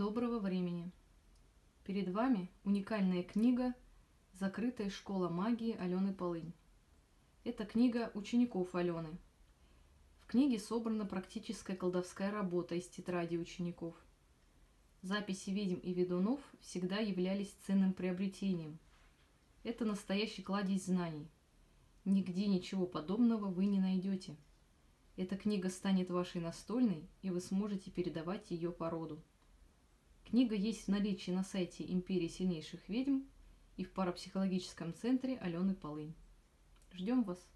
Доброго времени! Перед вами уникальная книга «Закрытая школа магии Алены Полынь». Это книга учеников Алены. В книге собрана практическая колдовская работа из тетради учеников. Записи ведьм и ведунов всегда являлись ценным приобретением. Это настоящий кладезь знаний. Нигде ничего подобного вы не найдете. Эта книга станет вашей настольной, и вы сможете передавать ее по роду. Книга есть в наличии на сайте Империи сильнейших ведьм и в парапсихологическом центре Алены Полынь. Ждем вас!